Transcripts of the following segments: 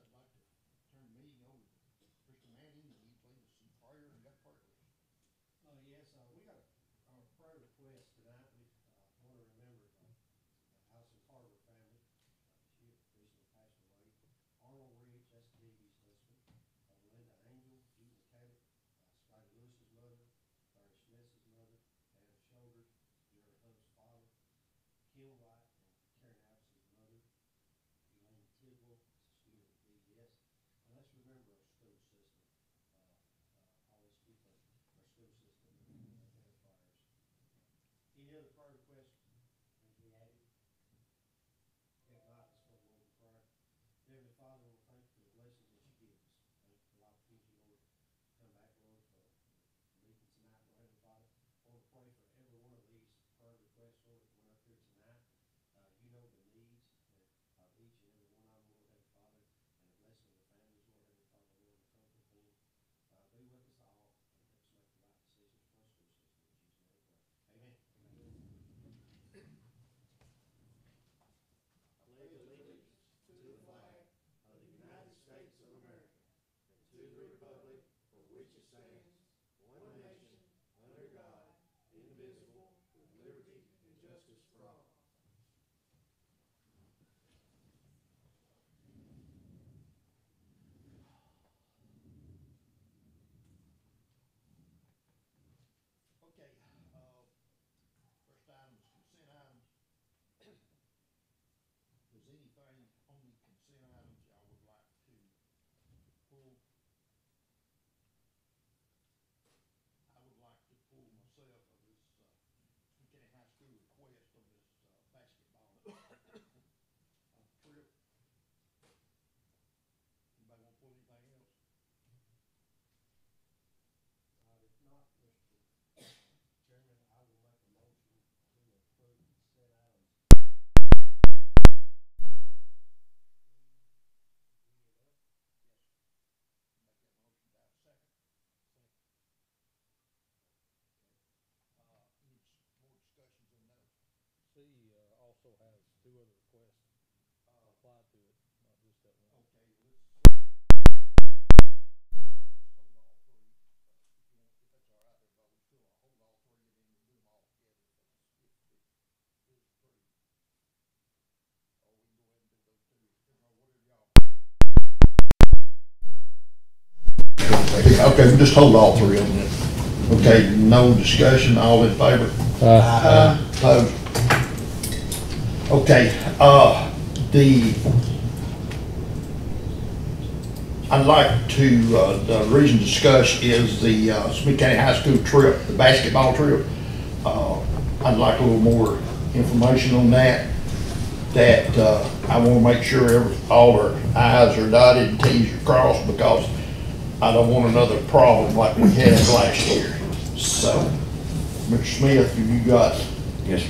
I'd like to turn the meeting over to. Manning, and he please some prayer and got. Uh, yes, uh, we got a, our prayer request tonight, we, uh, wanna remember, uh, the Allison Carter family, uh, she recently passed away. Arnold Ridge, that's Debbie's husband, uh, Linda Angel, Judy McCabe, uh, Scotty Lewis's mother, Barry Smith's mother, Adam Shoulders, Jerry Hubb's father, Kim White, also has two other requests Uh, applied to it, not just that one. okay, let's. We'll just hold all three, if you want, if that's all right, everybody, we'll still hold all three and then we'll do them all together if it's, if it is approved. Or we can go ahead and do those two, or whatever y'all. Okay, we just hold all three of them. Okay, no discussion, all in favor? Uh, Opposed? Okay, uh, the, I'd like to, uh, the reason to discuss is the, uh, Smith County High School trip, the basketball trip. Uh, I'd like a little more information on that, that, uh, I wanna make sure every, all our i's are dotted and t's are crossed, because I don't want another problem like we had last year. So, Mr. Smith, have you got, Yes.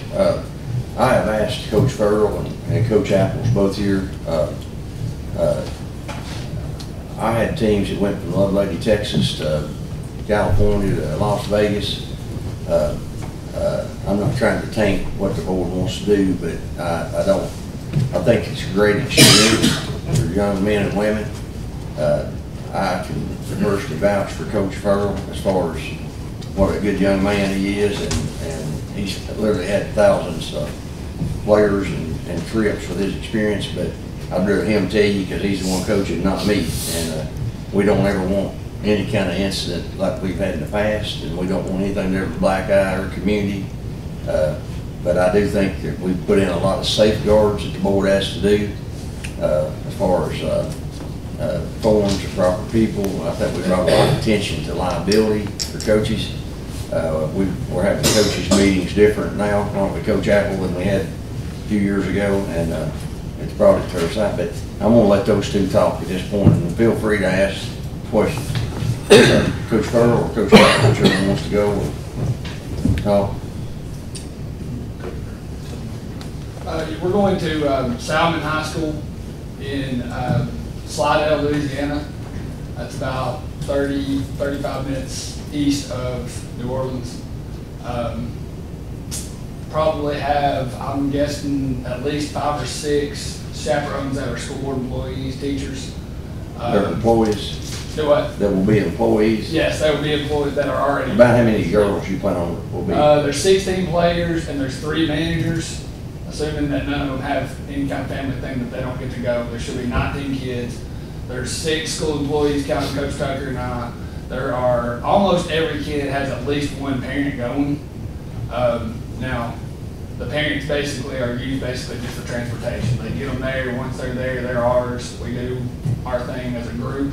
I have asked Coach Farrell and- and Coach Apples both here. uh, uh, I had teams that went from Lovelady, Texas to California to Las Vegas. Uh, uh, I'm not trying to taint what the board wants to do, but I, I don't, I think it's a great experience for young men and women. Uh, I can personally vouch for Coach Farrell as far as what a good young man he is, and, and he's literally had thousands of players and, and trips with his experience, but I'd rather him tell you, because he's the one coaching, not me. And, uh, we don't ever want any kind of incident like we've had in the past, and we don't want anything to ever black eye our community. Uh, but I do think that we put in a lot of safeguards that the board has to do, uh, as far as, uh, uh, forms of proper people. I think we brought a lot of attention to liability for coaches. Uh, we, we're having coaches meetings different now, aren't we, Coach Apple, than we had few years ago, and, uh, it's brought it to our side, but I'm gonna let those two talk at this point, and feel free to ask questions. Coach Furl or Coach Apple, whichever wants to go, or. Uh, we're going to um, Salmen High School in um, Slidell, Louisiana. That's about 30, 35 minutes east of New Orleans. Um, probably have, I'm guessing, at least five or six chaperones that are school board employees, teachers. They're Uh, employees, Do what? that will be employees? Yes, there will be employees that are already. About how many girls you plan on will be? Uh, there's sixteen players and there's three managers, assuming that none of them have any kind of family thing that they don't get to go. There should be nineteen kids. There's six school employees, counting Coach Tucker and I. There are, almost every kid has at least one parent going. Um, now, the parents basically are used basically just for transportation. They get them there, once they're there, they're ours. We do our thing as a group.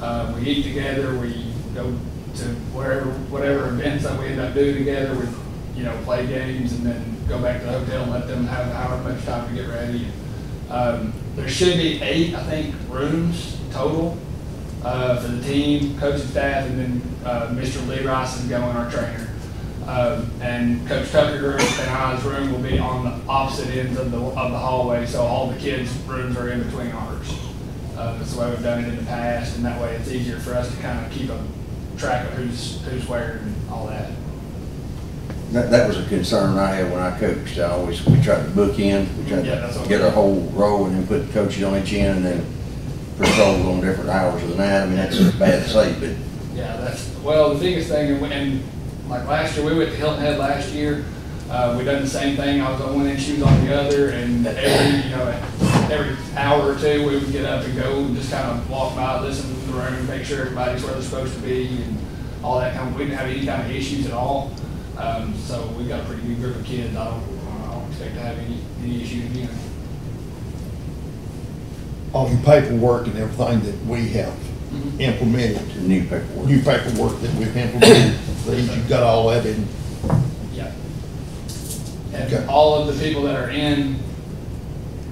Uh, we eat together, we go to wherever, whatever events that we end up doing together, we, you know, play games and then go back to the hotel and let them have however much time to get ready. Um, there should be eight, I think, rooms total, uh, for the team, coaching staff, and then, uh, Mr. Lee Rice is going, our trainer. Um, and Coach Tucker room and I's room will be on the opposite ends of the, of the hallway, so all the kids' rooms are in between ours. Uh, that's the way we've done it in the past, and that way it's easier for us to kind of keep a track of who's, who's where and all that. That, that was a concern I had when I coached. I always, we tried to book in, we tried Yeah, to get a whole row and then put the coaches on each end and then patrols on different hours of the night. I mean, that's bad to say, but Yeah, that's, well, the biggest thing, and, and like last year, we went to Hilton Head last year. Uh, we done the same thing. I was on one end, she was on the other, and every, you know, every hour or two, we would get up and go and just kind of walk by, listen to the room, make sure everybody's where they're supposed to be and all that kind of, we didn't have any kind of issues at all. Um, so we've got a pretty good group of kids. I don't, I don't expect to have any, any issues again. All your paperwork and everything that we have Mhm. implemented, new paperwork. new paperwork that we've implemented, these, you've got all that in, Yeah. Okay. And all of the people that are in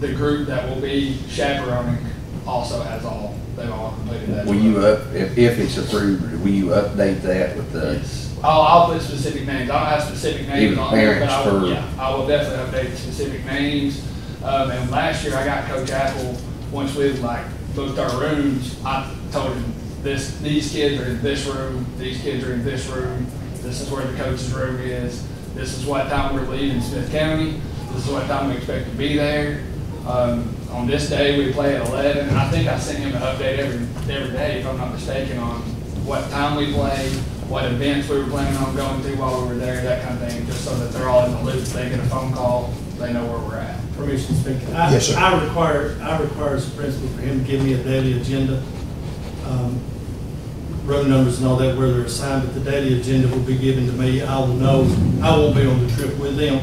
the group that will be chaperoning also has all, they've all completed that. as Will you well. up, if, if it's approved, will you update that with the, Yes. I'll, I'll put specific names. I don't have specific names Even on there, but parents I will, for- yeah, I will definitely update specific names. Um, and last year I got Coach Apple, once we like booked our rooms, I told him this, these kids are in this room, these kids are in this room, this is where the coach's room is, this is what time we're leaving Smith County, this is what time we expect to be there. Um, on this day, we play at eleven, and I think I sent him an update every, every day, if I'm not mistaken, on what time we play, what events we were planning on going to while we were there, that kind of thing, just so that they're all in the loop, they get a phone call, they know where we're at. Permission to speak. I- Yes, sir. I require, I require as a principal for him to give me a daily agenda, um, road numbers and all that, where they're assigned, but the daily agenda will be given to me. I will know, I won't be on the trip with them,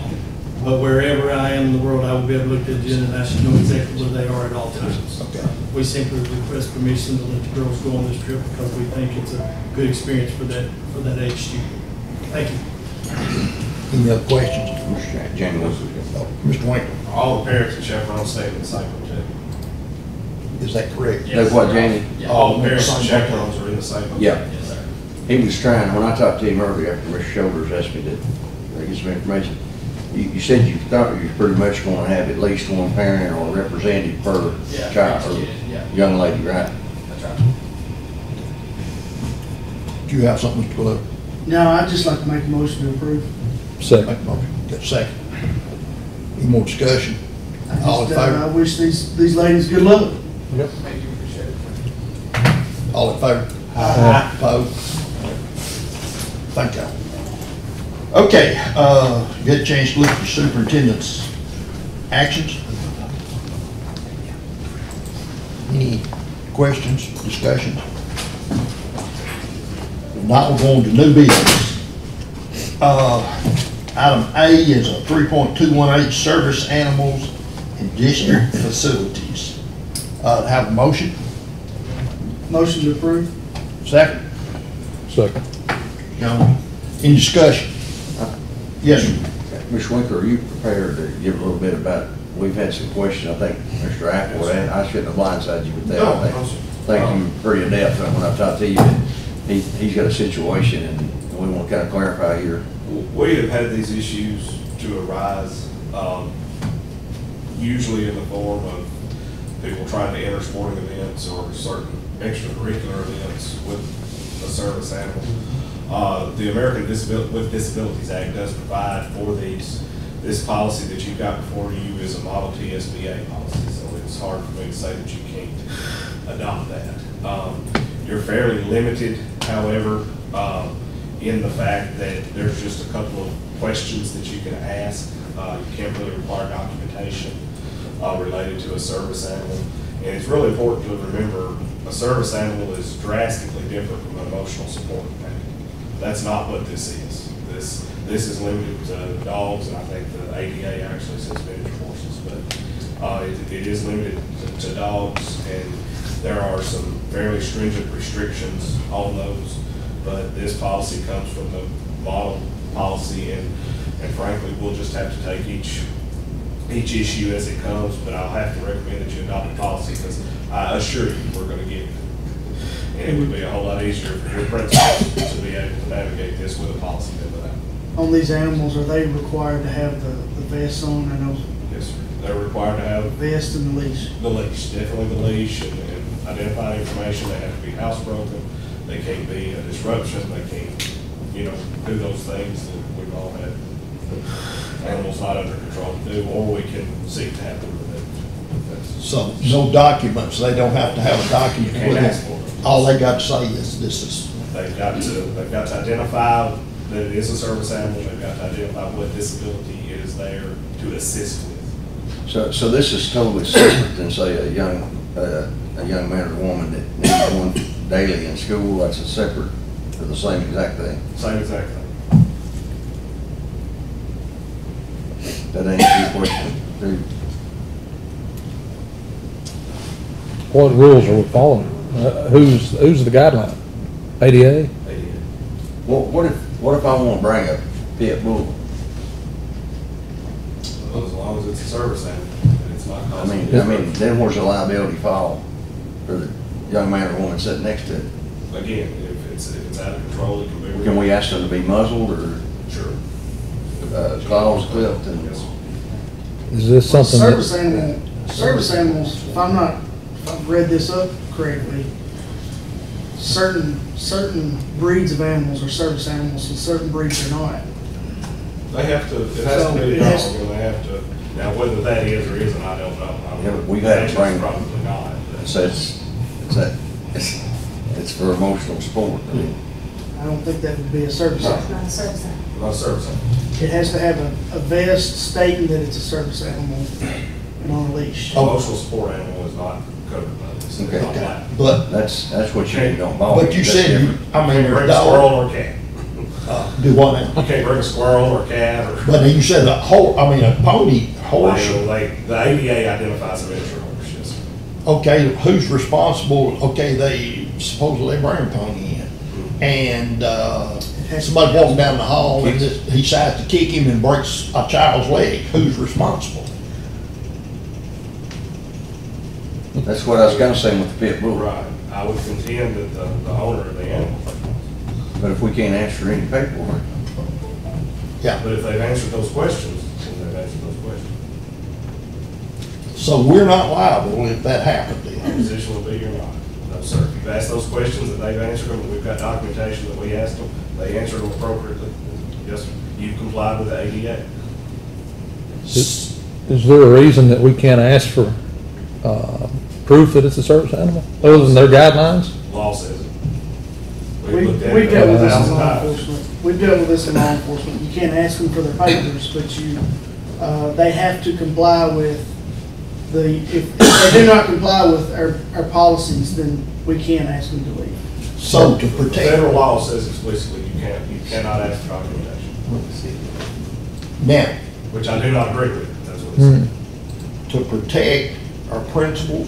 but wherever I am in the world, I will be able to look at the agenda and I should know exactly where they are at all times. Okay. We simply request permission to let the girls go on this trip because we think it's a good experience for that, for that age student. Thank you. any other questions? Mr. Jamie Mr. Winkler, All the parents and chaperones stay in the cycle, Jay. Is that correct? Yes. That's what, Jamie? Yeah. All the parents and chaperones are in the cycle. Yeah. Yes, sir. He was trying, when I talked to him earlier, after Mr. Shoulders asked me to uh, get some information, you, you said you thought you were pretty much gonna have at least one parent or representative per Yeah, child, or yeah. young lady, right? That's right. Do you have something to pull up? No, I'd just like to make a motion to approve. Make a motion. Got a second. Any more discussion? I All in uh, favor? I wish these, these ladies good luck. You, it. All in favor? Aye. Opposed? Thank you. Okay, uh, get a chance to look at the superintendent's actions. Any questions, discussions? If not, we're going to new business. Uh, item A is a three point two one eight service animals and district facilities. Uh, have a motion? Motion to approve. Second? Second. Gentlemen, in discussion? Yes, sir. Ms. Winkler, are you prepared to give a little bit about, we've had some questions, I think Mr. Apple, had- I shouldn't have blindsided you with that. No, I think- no, sir. think you were pretty adept when I've talked to you, he, he's got a situation and we want to kind of clarify here. We have had these issues to arise, um, usually in the form of people trying to enter sporting events or certain extracurricular events with a service animal. Uh, the American Disability, with Disabilities Act does provide for these. this policy that you've got before you is a Model TSBA policy, so it's hard for me to say that you can't adopt that. Um, You're fairly limited, however, um, in the fact that there's just a couple of questions that you can ask. Uh, You can't really require documentation uh, related to a service animal. And it's really important to remember, a service animal is drastically different from an emotional support animal. That's not what this is. This, this is limited to dogs, and I think the ADA actually says miniature horses, but uh, it it is limited to- to dogs, and there are some fairly stringent restrictions on those. But this policy comes from the model policy, and and frankly, we'll just have to take each each issue as it comes, but I'll have to recommend that you adopt a policy, because I assure you, we're gonna get it. And it would be a whole lot easier for your principals to be able to navigate this with a policy than without. On these animals, are they required to have the, the vest on and those Yes, sir. They're required to have vest and the leash? the leash, definitely the leash, and, and identifying information, they have to be housebroken, they can't be a disruption, they can't, you know, do those things that we've all had animals not under control to do, or we can seek to have them removed. So no documents, they don't have to have a document Can't with ask for them. it. All they got to say is this is, They've got to, they've got to identify that it is a service animal, they've got to identify what disability it is there to assist with. So, so this is totally separate than, say, a young, uh, a young man or woman that needs one daily in school, that's a separate, for the same exact thing. Same exact thing. That answers your question, dude. What rules are we following? Uh, Who's, who's the guideline? ADA? ADA. Well, what if, what if I want to bring a pit bull? Well, As long as it's a service animal, and it's not I causing. mean, I mean, then where's the liability fall for the young man or woman sitting next to it? Again, if it's, if it's out of control, it can be. Can we ask them to be muzzled or, Sure. Uh, claws clipped and? Yes, sir. Is this something Service that, animal, service animals, if I'm not, if I've read this up correctly, certain, certain breeds of animals are service animals and certain breeds are not. They have to, it has to be a it dog, has- and they have to, now whether that is or isn't, I don't know. I Yeah, but we've had to It's bring- Probably not. but- So it's, it's that, it's, it's for emotional sport. I mean, I don't think that would be a service animal. Not a service animal. Not a service animal. It has to have a, a vest stating that it's a service animal and on a leash. Oh. Emotional support animal is not covered by this. It's Okay. not allowed. but, That's, that's what you don't bother. but you That's said, you. different. I mean, Bring there's a dog, squirrel or a cat. uh, do what now? You can't bring a squirrel or a cat or. But then you said a whole, I mean, a pony, horse, Well, They, the ADA identifies a miniature horse, yes. sir. okay, who's responsible? Okay, they supposedly bring a pony in. And, uh, somebody walking down the hall and just- he decides to kick him and breaks a child's leg, who's responsible? That's what I was gonna say with the pit bull. Right. I would contend that the, the owner of the animal, But if we can't answer any paperwork, Yeah, but if they've answered those questions, then they've answered those questions. so we're not liable if that happened My then. position will be you're not. No, sir. If you've asked those questions and they've answered them, and we've got documentation that we asked them, they answered appropriately, yes, sir. You complied with the ADA. is is there a reason that we can't ask for, uh, proof that it's a service animal, other than their guidelines? Law says it. We, We've looked at it dealt with this in thousand law times. enforcement. We've dealt with this in law enforcement. You can't ask them for their papers, but you, uh, they have to comply with the, if if they do not comply with our, our policies, then we can't ask them to leave. So to protect, Federal law says explicitly you can't, you cannot ask for documentation, now, which I do not agree with, that's what it Hmm. says. to protect our principals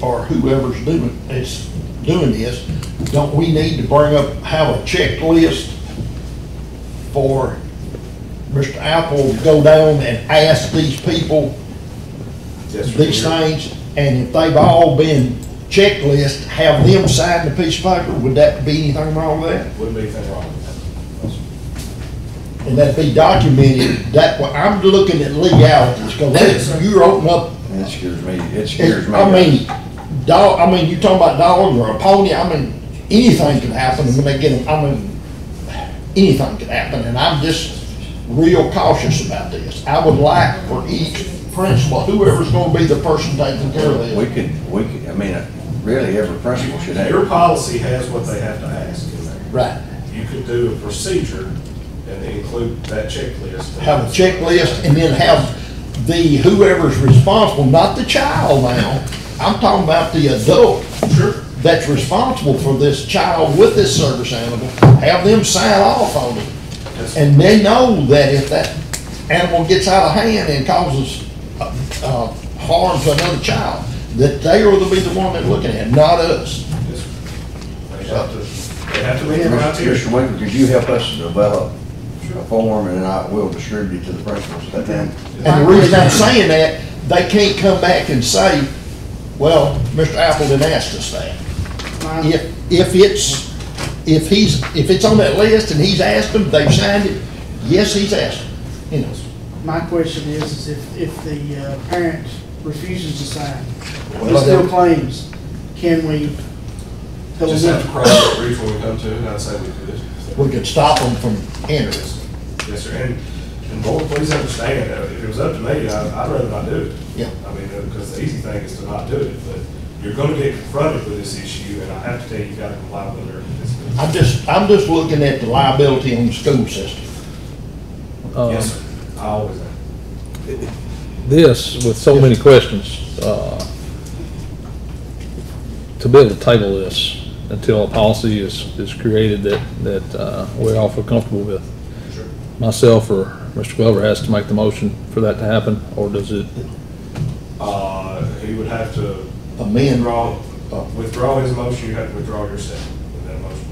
or whoever's doing, is doing this, don't we need to bring up, have a checklist for Mr. Apple to go down and ask these people Yes, sir. these things? And if they've all been checklist, have them sign the piece of paper, would that be anything wrong with that? Wouldn't be anything wrong with that. And that be documented, that, way I'm looking at legalities, because you're opening up. It scares me, it scares me. I mean, dog, I mean, you talking about dogs or a pony, I mean, anything can happen. When they get them, I mean, anything can happen, and I'm just, real cautious about this. I would like for each principal, whoever's gonna be the person taking care of We could, we could, I mean, really every principal should Your policy has what they have to ask in there. Right. You could do a procedure and include that checklist. Have a checklist and then have the, whoever's responsible, not the child now. I'm talking about the adult Sure. that's responsible for this child with this service animal, have them sign off on it. That's- And they know that if that animal gets out of hand and causes, uh, uh, harm to another child, that they are to be the one that looking at, it, not us. yes. They have to, they have to meet the Mr. criteria. Winkler, could you help us develop a form and I will distribute it to the principals at that? And the reason I'm saying that, they can't come back and say, well, Mr. Appleton asked us that. If, if it's, if he's, if it's on that list and he's asked them, they've signed it, yes, he's asked them, you know. My question is, is if, if the uh, parent refuses to sign, Well, but still claims, can we tell Just have to them? cross that bridge when we come to it, I'd say we could. We could stop them from entering. Yes, sir, and, and board, please understand, uh, if it was up to me, I- I'd rather not do it. Yeah. I mean, uh, because the easy thing is to not do it, but you're gonna get confronted with this issue, and I have to tell you, you gotta comply with their. I'm just, I'm just looking at the liability on the school system. Uh, Yes, sir, I always am. This, with so many questions, uh, to be able to table this until a policy is, is created that, that uh, we all feel comfortable with. Sure. Myself or Mr. Glover has to make the motion for that to happen, or does it, Uh, he would have to Amend. withdraw, uh, withdraw his motion, you have to withdraw your second, and then motion.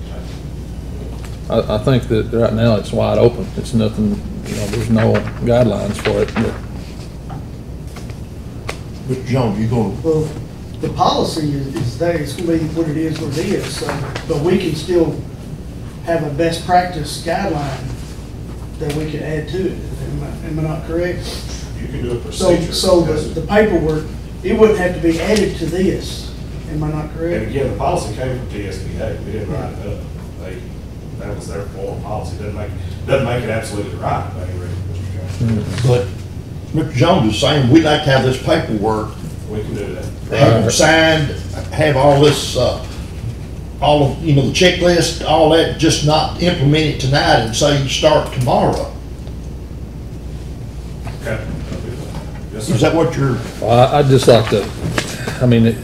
I, I think that right now it's wide open. It's nothing, you know, there's no guidelines for it. But Mr. Jones, you gonna, Well, the policy is, is there, it's gonna be what it is, what it is, so, but we can still have a best practice guideline that we can add to it. Am I, am I not correct? You can do a So, procedure. so the, Yes. the paperwork, it wouldn't have to be added to this, am I not correct? And correct? again, the policy came from TSBA, we didn't write it up. They, that was their formal policy, doesn't make, doesn't make it absolutely right, by any reason, Mr. Jones. but Mr. Jones is saying, we'd like to have this paperwork, We can do that. have them signed, have all this, uh, all of, you know, the checklist, all that, just not implement it tonight and say you start tomorrow. Okay. Yes, sir. Is that what you're, Well, I- I'd just like to, I mean, it-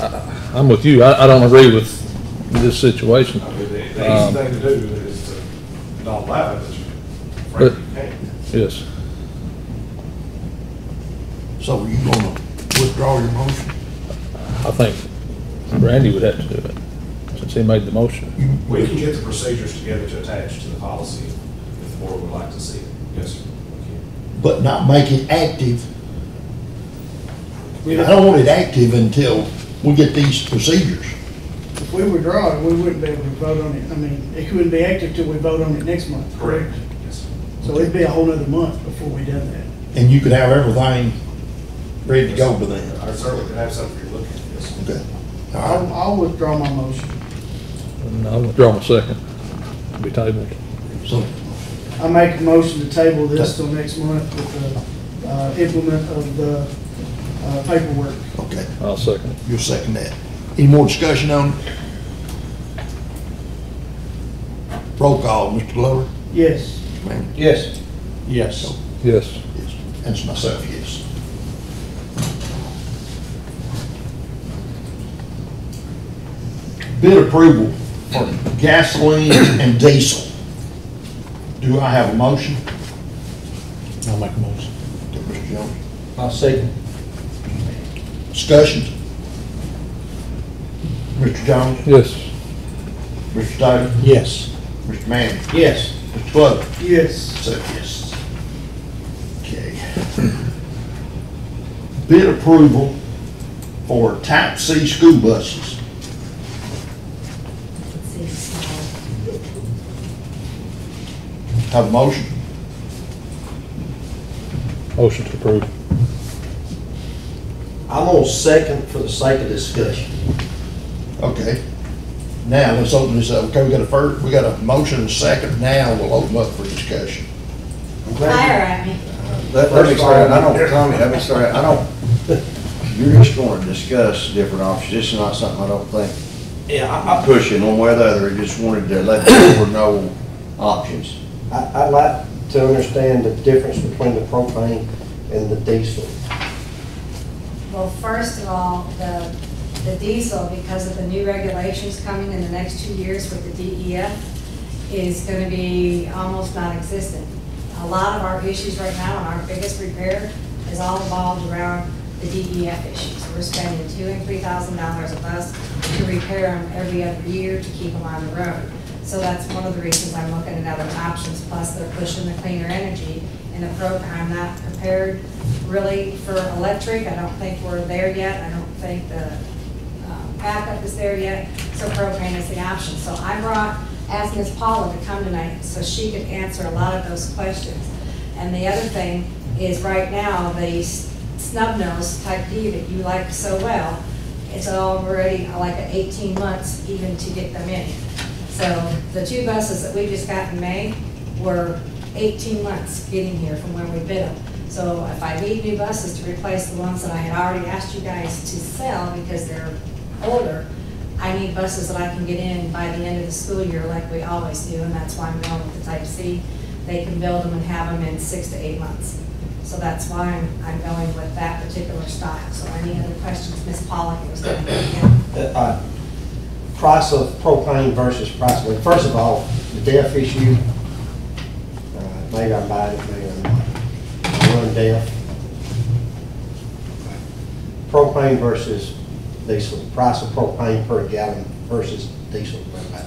I- I'm with you. I, I don't agree with this situation. I mean, the, the Um, easy thing to do is to not allow it, but you, frankly, you can't. Yes. So are you gonna withdraw your motion? I think Randy would have to do it, since he made the motion. We can get the procedures together to attach to the policy if the board would like to see it. Yes, sir. But not make it active. I don't want it active until we get these procedures. If we withdraw it, we wouldn't be able to vote on it, I mean, it wouldn't be active till we vote on it next month, correct? Yes, sir. So it'd be a whole nother month before we done that. And you could have everything ready to go by then. I certainly can have something you to look at, yes. Okay. All I'll, right. I'll withdraw my motion. And I'll withdraw my second. Be tabled. So, I make a motion to table this till next month with the, uh, implement of the, uh, paperwork. okay, I'll second it. you'll second that. Any more discussion on? it? Roll call, Mr. Glover? Yes. Ma'am? Yes. Yes. Yes. Yes. And it's myself, yes. Bid approval for gasoline and diesel. Do I have a motion? I'll make a motion. Okay, Mr. Jones. I'll second. Discussions? Mr. Jones? Yes. Mr. Taylor? Yes. Mr. Manning? Yes. Mr. Glover? Yes. So, yes. Okay. Bid approval for type C school buses. Have a motion? Motion to approve. I'm on second for the sake of discussion. Okay. Now, let's open this up. Okay, we got a first, we got a motion and a second. Now we'll open up for discussion. Fire at me. Let, let me start, I don't, Tommy, let me start, I don't, you're just gonna discuss different options, this is not something I don't think Yeah, I, I'm pushing one way or the other, I just wanted to let the board know options. I, I'd like to understand the difference between the propane and the diesel. Well, first of all, the, the diesel, because of the new regulations coming in the next two years with the DEF, is gonna be almost non-existent. A lot of our issues right now, and our biggest repair, is all involved around the DEF issues. We're spending two and three thousand dollars a bus to repair them every other year to keep them on the road. So that's one of the reasons I'm looking at other options, plus they're pushing the cleaner energy in the program. I'm not prepared really for electric, I don't think we're there yet, I don't think the um, backup is there yet, so propane is the option. So I brought, asked Ms. Paula to come tonight so she could answer a lot of those questions. And the other thing is, right now, the snub nose type D that you like so well, it's already like eighteen months even to get them in. So the two buses that we just got in May were eighteen months getting here from where we bid them. So if I need new buses to replace the ones that I had already asked you guys to sell because they're older, I need buses that I can get in by the end of the school year like we always do, and that's why I'm going with the type C. They can build them and have them in six to eight months. So that's why I'm, I'm going with that particular style. So any other questions, Ms. Pollock was going to uh, Price of propane versus price of, first of all, the DEF issue, uh, maybe I'm it, maybe I'm not. I DEF. Propane versus diesel, price of propane per gallon versus diesel.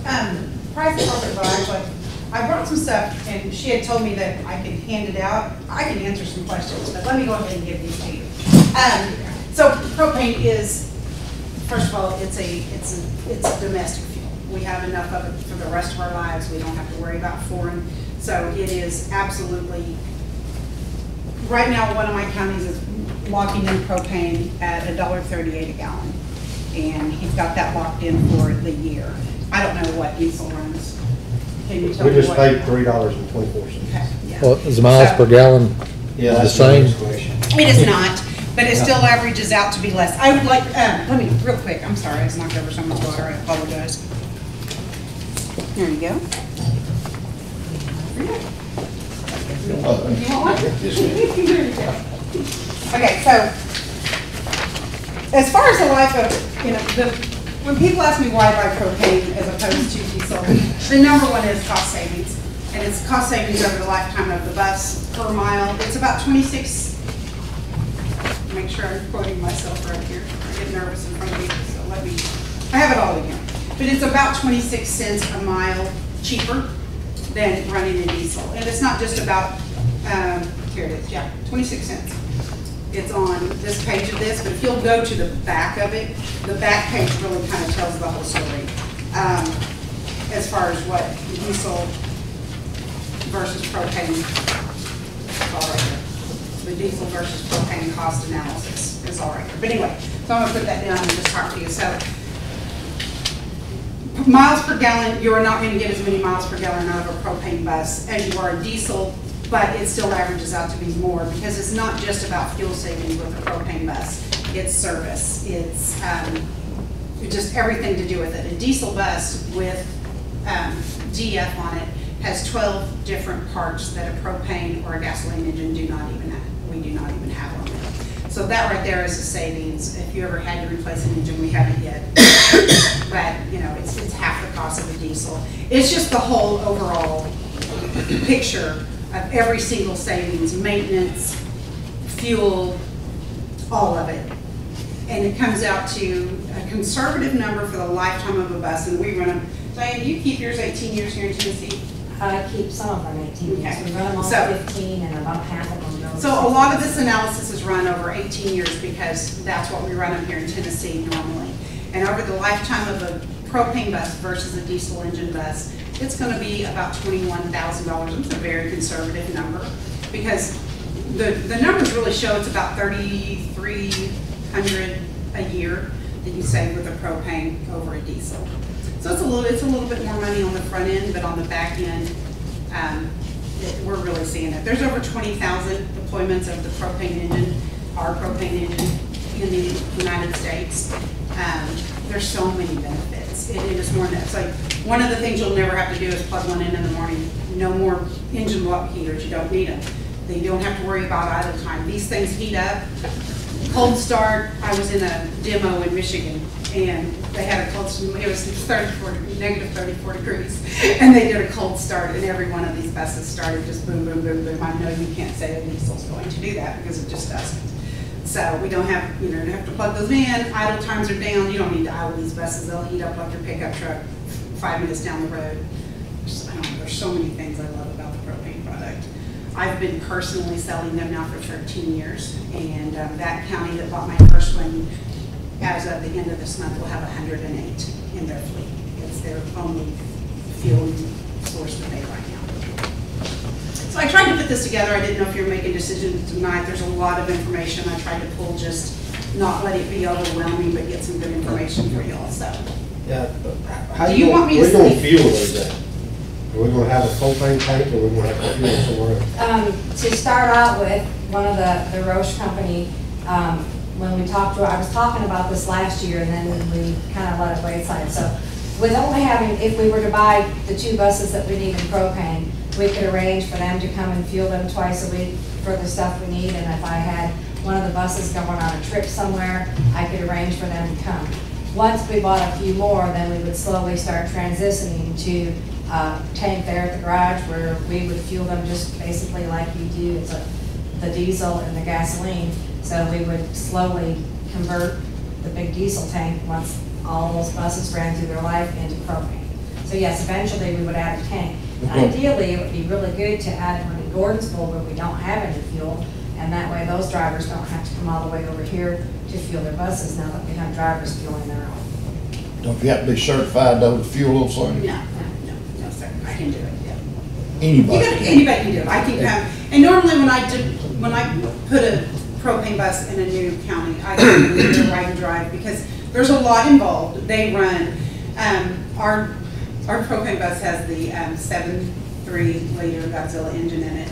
Um, price of propane, actually, I brought some stuff, and she had told me that I could hand it out. I can answer some questions, but let me go ahead and give these to you. Um, so propane is, first of all, it's a, it's a, it's a domestic fuel. We have enough of it for the rest of our lives. We don't have to worry about foreign. So it is absolutely, right now, one of my counties is locking in propane at a dollar thirty-eight a gallon. And he's got that locked in for the year. I don't know what diesel runs. Can you tell We me just what? paid three dollars and twenty-four Okay, yeah. Well, is the miles So- per gallon Yeah, the that's same? It is not, but it still averages out to be less. I would like, um, let me, real quick, I'm sorry, I just knocked over someone's water, I apologize. There you go. You want one? There you go. Okay, so, as far as the life of, you know, the, when people ask me why I buy propane as opposed to diesel, the number one is cost savings. And it's cost savings over the lifetime of the bus per mile. It's about twenty-six, make sure I'm quoting myself right here. I get nervous in front of people, so let me, I have it all again. But it's about twenty-six cents a mile cheaper than running a diesel. And it's not just about, um, here it is, yeah, twenty-six cents. It's on this page of this, but if you'll go to the back of it, the back page really kind of tells the whole story. Um, as far as what diesel versus propane, it's all right there. The diesel versus propane cost analysis is all right. But anyway, so I'm gonna put that down and just talk to you. So miles per gallon, you are not gonna get as many miles per gallon out of a propane bus as you are a diesel, but it still averages out to be more, because it's not just about fuel savings with a propane bus. It's service, it's, um, just everything to do with it. A diesel bus with, um, DEF on it has twelve different parts that a propane or a gasoline engine do not even have, we do not even have on it. So that right there is a savings. If you ever had to replace an engine, we haven't yet. But, you know, it's, it's half the cost of a diesel. It's just the whole overall picture of every single savings, maintenance, fuel, all of it. And it comes out to a conservative number for the lifetime of a bus, and we run them. Diane, you keep yours eighteen years here in Tennessee? I keep some of them eighteen years. We run them all So- fifteen and about half of. So a lot of this analysis is run over 18 years because that's what we run them here in Tennessee normally. And over the lifetime of a propane bus versus a diesel engine bus, it's going to be about $21,000. It's a very conservative number because the, the numbers really show it's about 3,300 a year that you save with a propane over a diesel. So it's a little, it's a little bit more money on the front end, but on the back end, um, we're really seeing it. There's over twenty thousand deployments of the propane engine, our propane engine in the United States. Um, there's so many benefits. It it is more than, it's like, one of the things you'll never have to do is plug one in in the morning. No more engine block heaters, you don't need them. They don't have to worry about idle time. These things heat up, cold start, I was in a demo in Michigan, and they had a cold, it was 34, negative 34 degrees, and they did a cold start, and every one of these buses started just boom, boom, boom, boom. I know you can't say a diesel's going to do that, because it just doesn't. So we don't have, you know, have to plug those in, idle times are down, you don't need to idle these buses, they'll heat up like your pickup truck five minutes down the road. Just, I don't there's so many things I love about the propane product. I've been personally selling them now for 13 years, and um, that county that bought my first one, as of the end of this month, will have 108 in their fleet. It's their only fuel source that they right now. So I tried to put this together, I didn't know if you were making decisions tonight, there's a lot of information, I tried to pull just, not let it be overwhelming, but get some good information for y'all, so. Yeah, but how Do you you gonna, want me to we're going to fuel those at? Are we gonna have a propane tank or we're gonna have to fuel somewhere else? Um, to start out with, one of the, the Roche company, um, when we talked to, I was talking about this last year and then we kind of let it wayside. So with only having, if we were to buy the two buses that we need in propane, we could arrange for them to come and fuel them twice a week for the stuff we need. And if I had one of the buses going on a trip somewhere, I could arrange for them to come. Once we bought a few more, then we would slowly start transitioning to uh, tank there at the garage where we would fuel them just basically like you do. It's a, the diesel and the gasoline. So we would slowly convert the big diesel tank once all those buses ran through their life into propane. So yes, eventually we would add a tank. Mm-hmm. Ideally, it would be really good to add one in Gordonsville where we don't have any fuel. And that way those drivers don't have to come all the way over here to fuel their buses now that we have drivers fueling their own. Don't you have to be certified though to fuel those things? No, no, no, no, sir, I can do it, yeah. Anybody? You gotta, anybody can do it, I can come, and normally when I do, when I put a propane bus in a new county, I can do a ride and drive, because there's a lot involved, they run, um, our, our propane bus has the, um, liter Godzilla engine in it,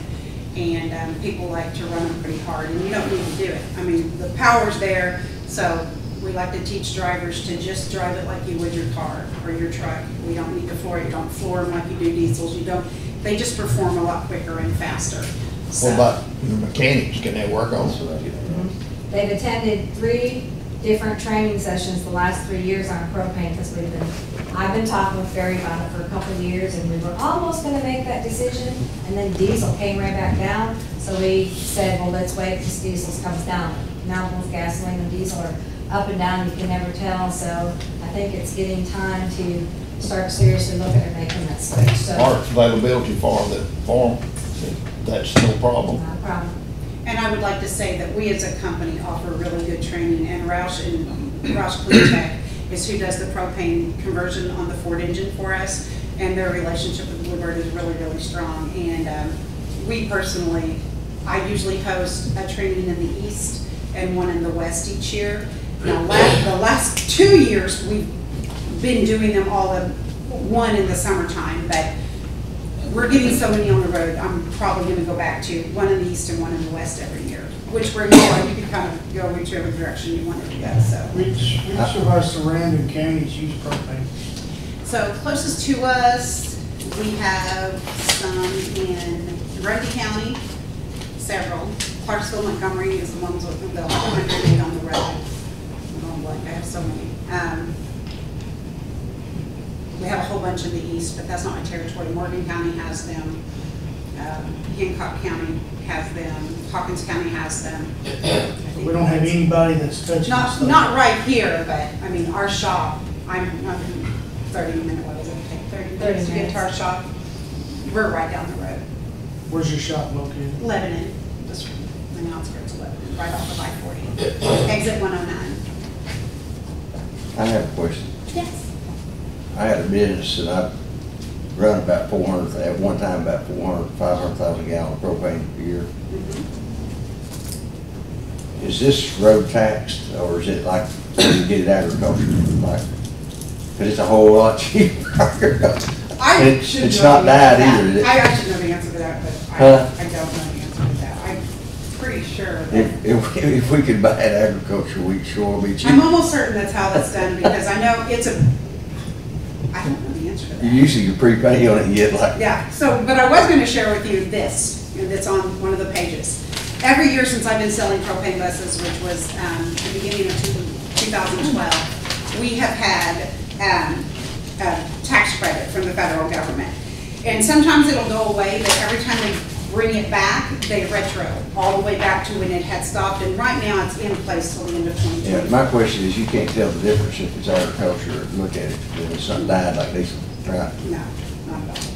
and, um, people like to run them pretty hard, and you don't need to do it, I mean, the power's there, so we like to teach drivers to just drive it like you would your car or your truck. We don't need to floor it, you don't floor them like you do diesels, you don't, they just perform a lot quicker and faster. So- What about your mechanics? Can they work on it? what I get. Mm-hmm. They've attended three different training sessions the last three years on propane, because we've been, I've been talking with Barry about it for a couple of years, and we were almost gonna make that decision, and then diesel came right back down, so we said, well, let's wait till diesel comes down. Now both gasoline and diesel are up and down, you can never tell, so I think it's getting time to start seriously looking at making that switch, so. Parts availability for the farm, that's no problem. Problem. And I would like to say that we as a company offer really good training, and Roush and Roush Clean Tech is who does the propane conversion on the Ford engine for us, and their relationship with Bluebird is really, really strong. And um, we personally, I usually host a training in the east and one in the west each year. Now, la- the last two years, we've been doing them all in one in the summertime, but we're getting so many on the road, I'm probably gonna go back to one in the east and one in the west every year, which we're going, you can kind of go whichever direction you want it to go, so. Which, which of our surrounding counties use propane? So closest to us, we have some in Grundy County, several. Clarksville, Montgomery is the ones with the 108 on the road. I'm going blank, I have so many. Um, We have a whole bunch in the east, but that's not my territory. Morgan County has them. Um, Hancock County has them. Hawkins County has them. We don't have anybody that's touching Not, stuff. not right here, but, I mean, our shop, I'm, I'm thirty minute, what is it, take thirty minutes to get to our shop. We're right down the road. Where's your shop located? Lebanon, just on the outskirts of Lebanon, right off of I forty, exit one oh nine. I have a question. I had a business and I run about four hundred, at one time about four hundred, five hundred thousand gallon of propane a year. Mm-hmm. Is this road taxed or is it like, you get it agriculture, like, it's a whole lot cheaper. I It's- should it's not the answer to died that. either, is it? I, I should know the answer to that, but Huh? I, I don't know the answer to that. I'm pretty sure that. If, if, we- if we could buy it agriculture, we'd sure be cheap. I'm almost certain that's how that's done, because I know it's a, I don't know the answer to You that. Usually you prepay on it and get like, Yeah, so, but I was gonna share with you this, and it's on one of the pages. Every year since I've been selling propane buses, which was, um, the beginning of two thousand twelve, we have had, um, a tax credit from the federal government. And sometimes it'll go away, but every time they bring it back, they retro, all the way back to when it had stopped, and right now it's in place till the end of twenty yeah, my question is, you can't tell the difference if it's agriculture or look at it, when something died like this, right? No, not at all.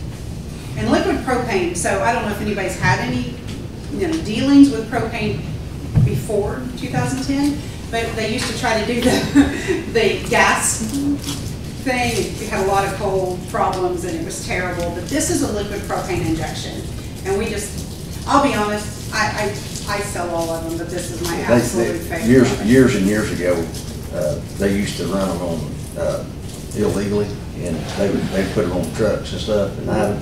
And liquid propane, so I don't know if anybody's had any, you know, dealings with propane before 2010, but they used to try to do the, the gas thing. We had a lot of coal problems and it was terrible, but this is a liquid propane injection. And we just, I'll be honest, I, I, I sell all of them, but this is my They- absolute they- favorite. Years, years and years ago, uh, they used to run them on, uh, illegally, and they would, they'd put them on trucks and stuff, and I,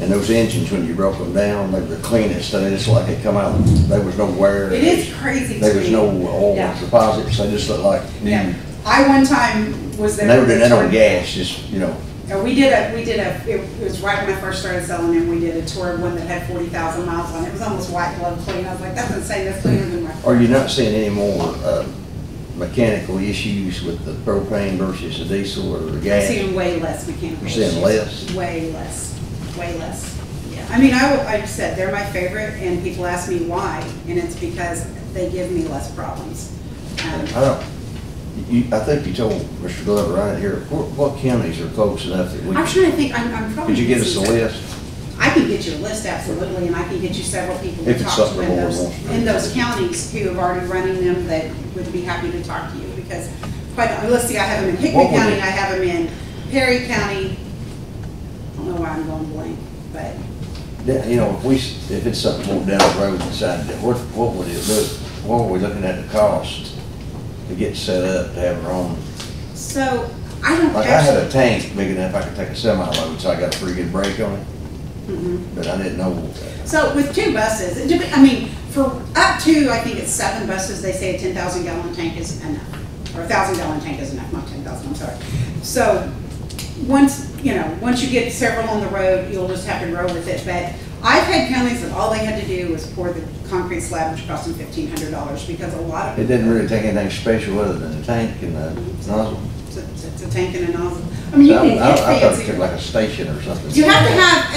and those engines, when you broke them down, they were the cleanest, and it's like they come out, there was no wear. It is crazy to There was me. no oil Yeah. deposits, they just looked like new. Yeah. I one time was there. And they were doing that on gas, just, you know, Yeah, we did a, we did a, it was right when I first started selling them, we did a tour of one that had forty thousand miles on it. It was almost white glove clean. I was like, that's insane, that's cleaner than my. are you not seeing any more, uh, mechanical issues with the propane versus the diesel or the gas? I'm seeing way less mechanical. You're seeing issues. less? Way less, way less. Yeah, I mean, I will, like I said, they're my favorite and people ask me why, and it's because they give me less problems. Um, I don't, you, I think you told Mr. Glover right here, what, what counties are close enough that we, I'm trying to think, I'm, I'm probably. could you give us a missing- list? I can get you a list, absolutely, and I can get you several people to it's talk to something in the those, wants to do. in those counties who have already running them that would be happy to talk to you, because quite, let's see, I have them in Hickman What would County, it- I have them in Perry County. I don't know why I'm going blank, but Yeah, You know, if we, s- if it's something more down the road inside, what, what would it look, what are we looking at the cost to get set up, to have our own? So, I don't Like, I had a tank big enough I could take a semi load, so I got a pretty good brake on it, Mhm. but I didn't know. So with two buses, I mean, for up to, I think it's seven buses, they say a ten thousand gallon tank is enough. Or a thousand gallon tank is enough, not ten thousand, I'm sorry. So, once, you know, once you get several on the road, you'll just have to grow with it. But I've had counties that all they had to do was pour the concrete slab, which cost them fifteen hundred dollars, because a lot of. It didn't really take anything special other than the tank and the nozzle. It's a, it's a tank and a nozzle. I mean, you I, can I- I get thought it took like a station or something. You have to have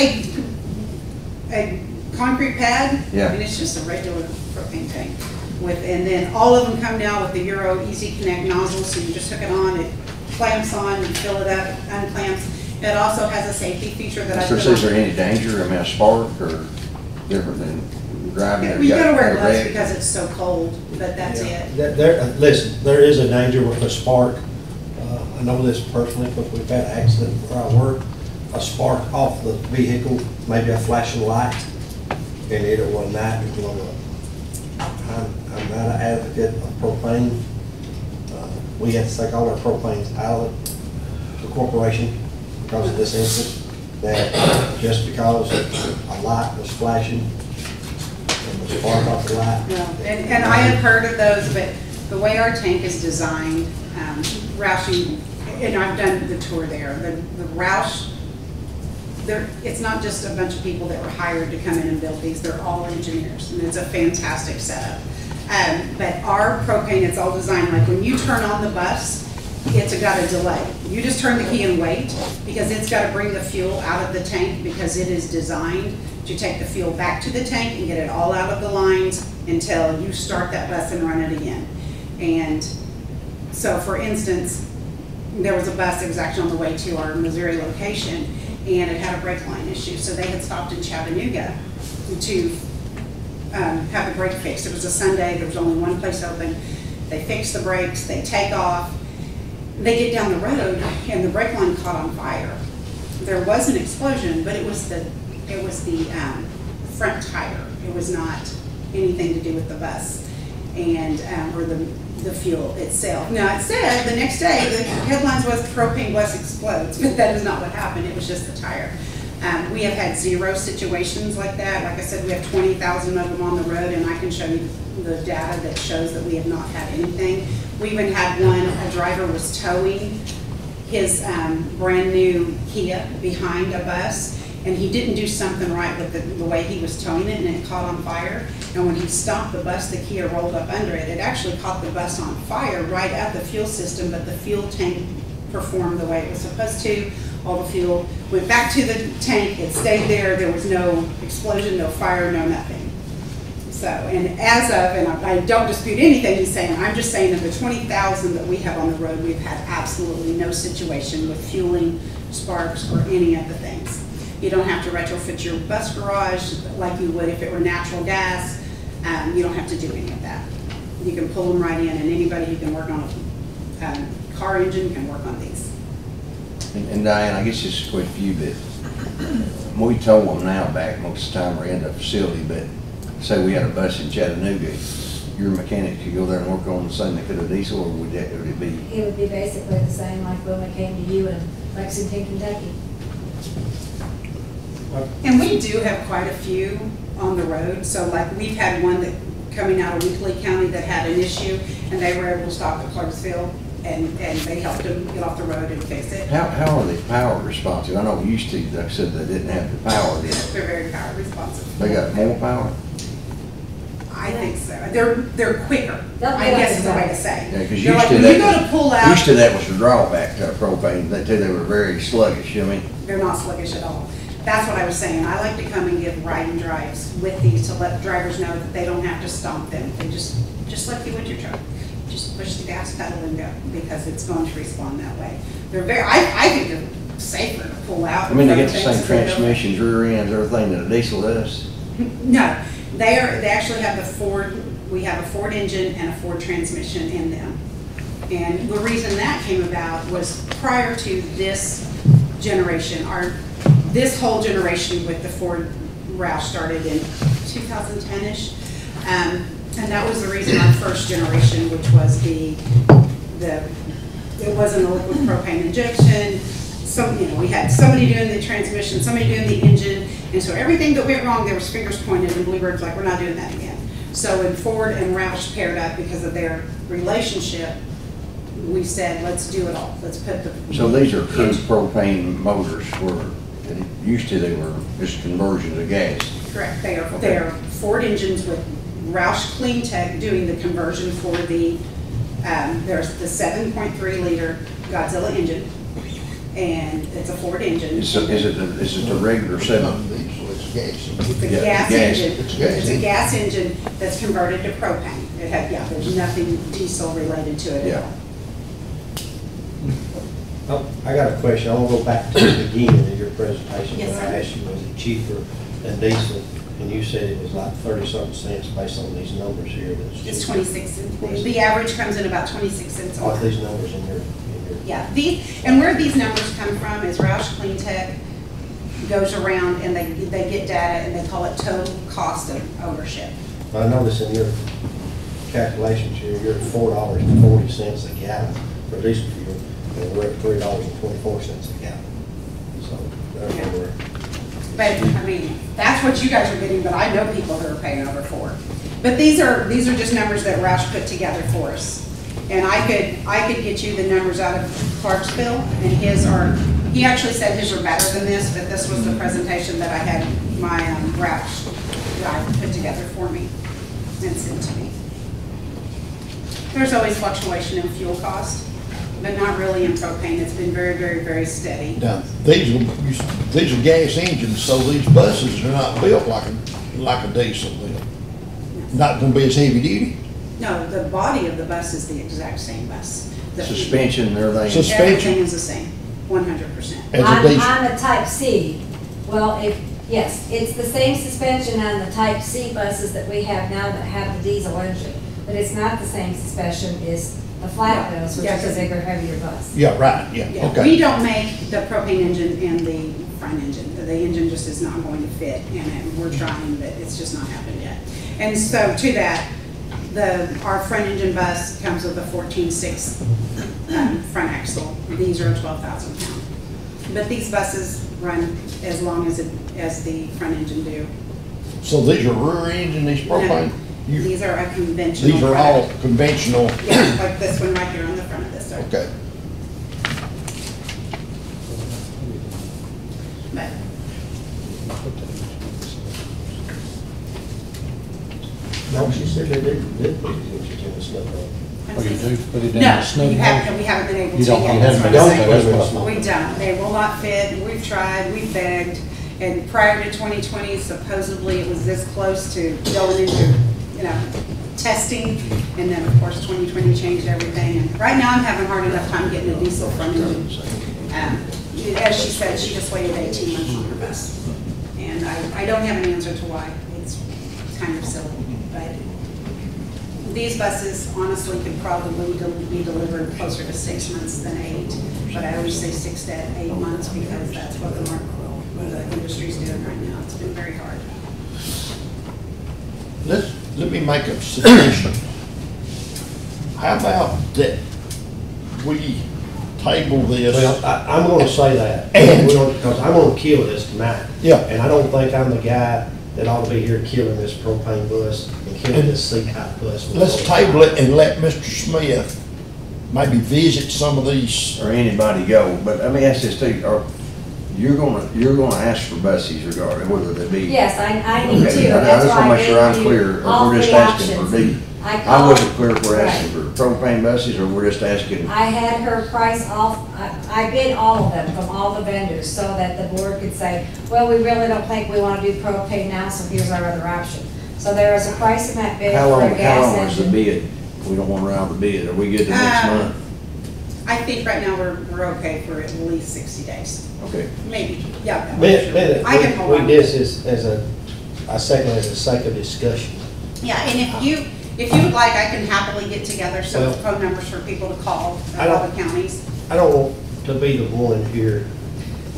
a, a concrete pad. Yeah. And it's just a regular propane tank with, and then all of them come now with the Euro Easy Connect nozzle, so you just hook it on, it clamps on, you fill it up, unclamps. It also has a safety feature that I So put is there any danger, I mean, a spark or different than driving? Yeah, or You gotta wear gloves because it's so cold, but that's Yeah. it. There- There, uh, listen, there is a danger with a spark. Uh, I know this personally, because we've had an accident where I work. A spark off the vehicle, maybe a flashing light, and it'll one night and blow up. I'm, I'm not an advocate of propane. Uh, We have to take all our propanes out of the corporation because of this incident. That just because a light was flashing, and the spark off the light, Yeah, And, and I have heard of those, but the way our tank is designed, um, Roush, and I've done the tour there, the, the Roush, there, it's not just a bunch of people that were hired to come in and build these, they're all engineers, and it's a fantastic setup. Um, but our propane, it's all designed, like when you turn on the bus, it's got a delay. You just turn the key and wait, because it's gotta bring the fuel out of the tank, because it is designed to take the fuel back to the tank and get it all out of the lines until you start that bus and run it again. And so, for instance, there was a bus that was actually on the way to our Missouri location, and it had a brake line issue, so they had stopped in Chattanooga to um, have the brake fixed. It was a Sunday, there was only one place open. They fix the brakes, they take off, they get down the road, and the brake line caught on fire. There was an explosion, but it was the, it was the um, front tire. It was not anything to do with the bus and, um, or the the fuel itself. Now, it said, the next day, the headlines was propane bus explodes, but that is not what happened, it was just the tire. Um, we have had zero situations like that, like I said, we have twenty thousand of them on the road, and I can show you the data that shows that we have not had anything. We even had one, a driver was towing his um, brand-new Kia behind a bus, and he didn't do something right with the, the way he was towing it, and it caught on fire. And when he stopped the bus, the Kia rolled up under it. It actually caught the bus on fire right at the fuel system, but the fuel tank performed the way it was supposed to. All the fuel went back to the tank, it stayed there, there was no explosion, no fire, no nothing. So, and as of, and I I don't dispute anything he's saying, I'm just saying of the twenty thousand that we have on the road, we've had absolutely no situation with fueling, sparks, or any of the things. You don't have to retrofit your bus garage like you would if it were natural gas. Um, you don't have to do any of that. You can pull them right in, and anybody who can work on a, um, car engine can work on these. And and Diane, I guess this is a few, but we tow them now back most of the time we're in the facility, but say we had a bus in Chattanooga, your mechanic could go there and work on the same that could a diesel, or would that, would it be? It would be basically the same like when we came to you in Lexington, Kentucky. And we do have quite a few on the road, so like, we've had one that, coming out of Weakley County that had an issue, and they were able to stop at Clarksville, and, and they helped them get off the road and fix it. How, how are they power responsive? I know we used to, like I said, they didn't have the power then. They're very power responsive. They got more power? I think so. They're, they're quicker, They'll I guess is the way to say. Yeah, because They're used like, to when that. you go to pull out. Used to that was the drawback to propane, they, too, they were very sluggish, I mean, They're not sluggish at all. That's what I was saying. I like to come and give ride and drives with these to let drivers know that they don't have to stomp them. They just, just like you would your truck. Just push the gas pedal and go because it's going to respond that way. They're very, I, I think they're safer to pull out. I mean, they get the same things that go- transmissions, rear ends, everything that a diesel does. No, they are, they actually have the Ford, we have a Ford engine and a Ford transmission in them. And the reason that came about was prior to this generation, our, this whole generation with the Ford Roush started in 2010-ish. Um, And that was the reason our first generation, which was the, the, it wasn't a liquid propane injection. Some, you know, we had somebody doing the transmission, somebody doing the engine, and so everything that went wrong, there was fingers pointed and Bluebird's like, we're not doing that again. So when Ford and Roush paired up because of their relationship, we said, let's do it all, let's put the. So these are crude propane motors where, used to they were just conversions of gas. Correct, they are, they are Ford engines with Roush Clean Tech doing the conversion for the, um, there's the seven point three liter Godzilla engine, and it's a Ford engine. Is it, is it, a- is it the regular seven? Not diesel, it's gas. It's a Yeah, gas gas. engine. It's gas. It's a gas engine that's converted to propane. It had, yeah, there's nothing diesel related to it Yeah. at all. Oh, I got a question. I want to go back to the beginning of your presentation. Yes, When I sir. asked you, was it cheaper than diesel? And you said it was like thirty-something cents based on these numbers here. that's It's twenty-six, cents. the average comes in about twenty-six cents What off. these numbers in your, in your. Yeah, these, and where these numbers come from is Roush Clean Tech goes around and they, they get data and they call it total cost of ownership. I noticed in your calculations here, you're at four dollars and forty cents a gallon for diesel fuel, and we're at three dollars and twenty-four cents a gallon. So, therefore, we're, But, I mean, that's what you guys are getting, but I know people who are paying over four. But these are, these are just numbers that Roush put together for us. And I could, I could get you the numbers out of Clarksville, and his are, he actually said his are better than this, but this was the presentation that I had my um, Roush guy put together for me and sent to me. There's always fluctuation in fuel cost, but not really in propane. It's been very, very, very steady. Now, these are, these are gas engines, so these buses are not built like a, like a diesel. They're Not gonna be as heavy duty. No, the body of the bus is the exact same bus. The- Suspension and everything. Sus- Everything is the same, one hundred percent. As a On, diesel. on the type C, well, if, yes, it's the same suspension on the type C buses that we have now that have the diesel engine, but it's not the same suspension as the flat bus, which Yeah, is a 'cause- bigger, heavier bus. Yeah, right, yeah, Yeah, we okay. don't make the propane engine and the front engine. The engine just is not going to fit in it. We're trying, but it's just not happened yet. And so to that, The, our front engine bus comes with a fourteen-six, um, front axle. These are twelve thousand pound. But these buses run as long as it, as the front engine do. So these are rear engine, these propane? You- These are a conventional. These are all conventional? Yeah, like this one right here on the front of this, sir. Okay. But No, she they did, did put it in, she told us. Oh, you do? Put it down No, the snow we haven't, we haven't been able to You don't- yet. you that's haven't what I'm been saying. able to, that's what- We don't, they will not fit, we've tried, we've begged, and prior to twenty twenty, supposedly it was this close to going into, you know, testing, and then, of course, twenty twenty changed everything, and right now I'm having a hard enough time getting a diesel from engine. Um, As she said, she just waited eighteen months on her bus, and I, I don't have an answer to why, it's kind of silly, but these buses honestly could probably be delivered closer to six months than eight, but I always say six to eight months because that's what the market, what the industry's doing right now. It's been very hard. Let's, let me make a suggestion. How about that we table this? Well, I, I'm gonna say that, And- because I'm gonna kill this tonight. Yeah. And I don't think I'm the guy that ought to be here killing this propane bus and killing this C-type bus. Let's table it and let Mr. Smith maybe visit some of these. or anybody go, but let me ask this too, are, you're gonna, you're gonna ask for buses regardless, whether they be. Yes, I, I need Okay, to, I- I that's just why wanna make sure I'm gave clear, you if all we're just three asking for options. D. I I wasn't clear if we're asking for propane buses, or we're just asking, I had her price off, I, I bid all of them from all the vendors so that the board could say, well, we really don't think we wanna do propane now, so here's our other option. So there is a price in that bid how for long, a how gas long is the engine. bid? We don't wanna round the bid, are we good to next Um, month? I think right now we're, we're okay for at least sixty days, Okay, maybe, yeah. Minute, minute, I can hold we on. we did this as a, I second as a sake of discussion. Yeah, and if you, if you would like, I can happily get together some Well- phone numbers for people to call I in all don't- the counties. I don't want to be the one here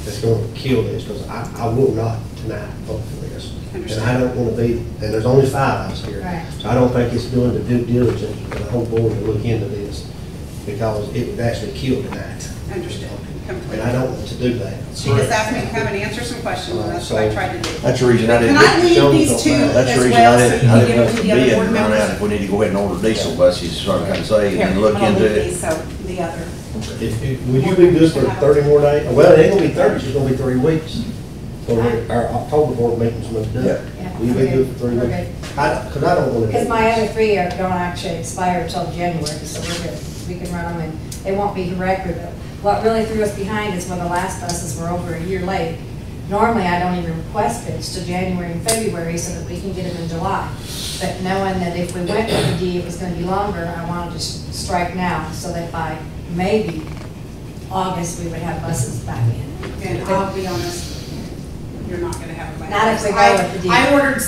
that's gonna kill this, because I, I will not tonight vote for this. And I don't wanna be, and there's only five of us here. Right. So I don't think it's doing the due diligence for the whole board to look into this, because it would actually kill tonight. Understood, completely. And I don't want to do that. She just asked me to come and answer some questions, and that's what I uh, tried to do. that's the reason I didn't. Can I leave Jones these don't two matter. That's the as reason I well, so you didn't, I can didn't give want them to the other bid board and run out members? if we need to go ahead and order diesel buses, is what I'm trying to say, Here, and look I'm gonna into leave it. these, So the other, If, if, would you be this for thirty more days? Well, it ain't gonna be thirty, it's gonna be three weeks. So we- our October board meeting's gonna be Yeah. done. Will you be good for three We're weeks? good. I, cause I don't wanna. Because my this. other three are, don't actually expire until January, so we're good. We can run them and they won't be record. What really threw us behind is when the last buses were over a year late. Normally, I don't even request bids till January and February so that we can get them in July. But knowing that if we went with the D, it was gonna be longer, I wanted to strike now so that by maybe August, we would have buses back in. and I'll be honest, you're not gonna have a budget. Not if we go I- with the deal. I ordered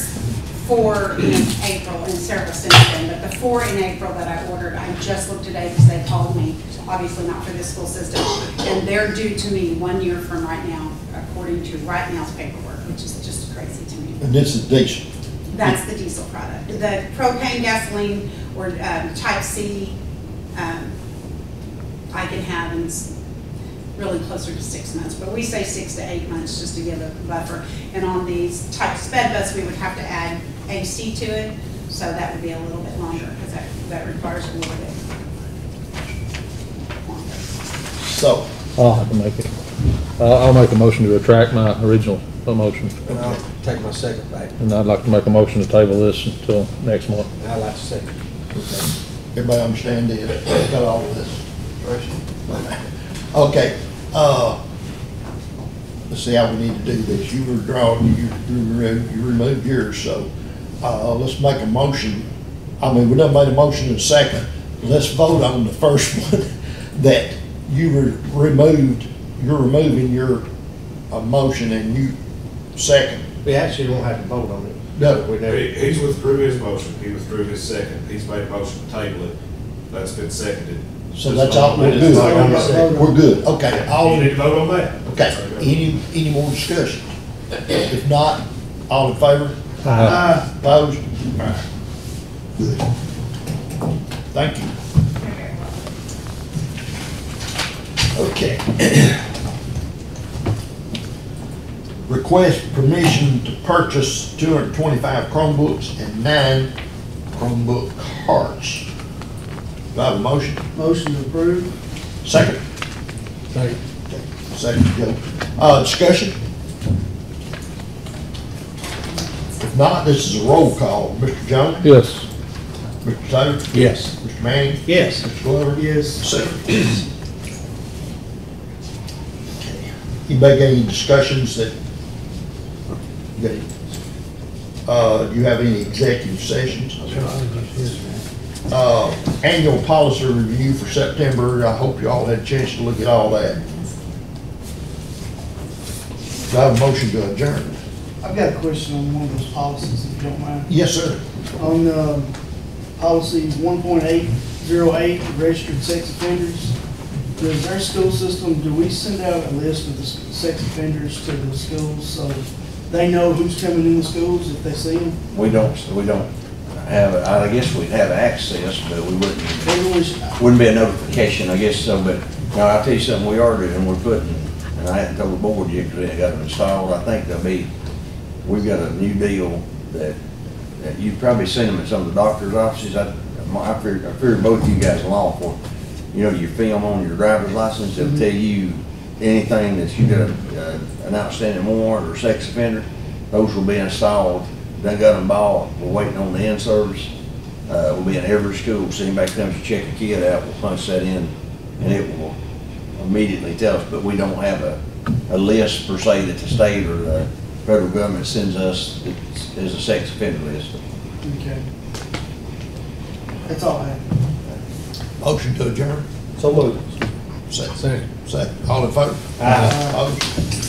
four in April and several since then, but the four in April that I ordered, I just looked today because they called me, obviously not for this school system. And they're due to me one year from right now, according to right now's paperwork, which is just crazy to me. And this is diesel. That's the diesel product. The propane gasoline or um, type C, um, I can have in really closer to six months, but we say six to eight months just to give a buffer. And on these type sped bus, we would have to add AC to it, so that would be a little bit longer because that, that requires a little bit longer. So, I'll have to make it. I'll, I'll make a motion to retract my original motion. And I'll take my second back. And I'd like to make a motion to table this until next month. And I'd like to second. everybody understand it, got all of this, Okay, uh, let's see how we need to do this. You were drawing, you, you removed, you removed yours, so, uh, let's make a motion. I mean, we done made a motion in a second. Let's vote on the first one, that you were removed, you're removing your, uh, motion and you second. We actually won't have to vote on it. No. We never. He- He's withdrew his motion, he withdrew his second, he's made a motion to table it, that's been seconded. So that's vote all, we're good. We're good, okay. All You need to vote on that. Okay, any, any more discussion? If not, all in favor? Uh, Opposed? Good. Thank you. Okay. Request permission to purchase two hundred and twenty-five Chromebooks and nine Chromebook carts. Do I have a motion? Motion to approve. Second? Second. Second, Joe. Uh, discussion? If not, this is a roll call. Mr. Jones? Yes. Mr. Taylor? Yes. Mr. Manning? Yes. Mr. Glover? Yes. Second. Anybody got any discussions that, any- uh, do you have any executive sessions? Uh, annual policy review for September, I hope you all had a chance to look at all that. Do I have a motion to adjourn? I've got a question on one of those policies, if you don't mind. Yes, sir. On, um, policy one point eight zero eight, registered sex offenders, does our school system, do we send out a list of the sex offenders to the schools so they know who's coming in the schools if they see them? We don't, we don't have, I guess we'd have access, but we wouldn't, wouldn't be a notification, I guess so, but, now, I'll tell you something we are doing, we're putting, and I hadn't told the board yet, because we ain't got it installed, I think there'll be, we've got a new deal that, that you've probably seen them in some of the doctor's offices, I, I fear, I fear both of you guys are law for, you know, your film on your driver's license, it'll tell you anything that you got a, uh, an outstanding warrant or sex offender, those will be installed, done got them bought, we're waiting on the in-service. Uh, will be in every school, so anybody comes to check a kid out, we'll punch that in, and it will immediately tell us, but we don't have a, a list per se that the state or the federal government sends us as a sex offender list. okay. That's all I have. Motion to adjourn? So moved. Second. Second. All in favor? Aye. Opposed?